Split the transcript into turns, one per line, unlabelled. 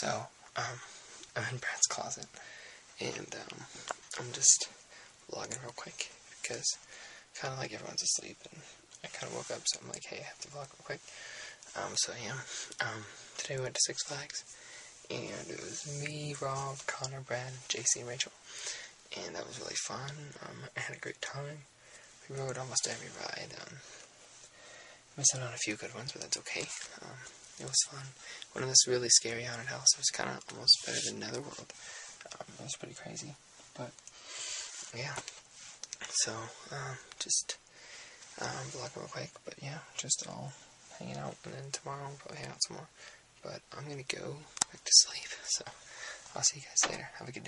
So, um, I'm in Brad's closet, and um, I'm just vlogging real quick because kind of like everyone's asleep, and I kind of woke up, so I'm like, hey, I have to vlog real quick. Um, so yeah, um, today we went to Six Flags, and it was me, Rob, Connor, Brad, JC, and Rachel, and that was really fun. Um, I had a great time. We rode almost every ride. Um, missed out a few good ones, but that's okay. Um, it was fun. Went in this really scary haunted house. It was kind of almost better than Netherworld. Um, it was pretty crazy, but yeah. So um, just um, vlog real quick, but yeah, just all hanging out, and then tomorrow we'll probably hang out some more. But I'm gonna go back to sleep. So I'll see you guys later. Have a good day.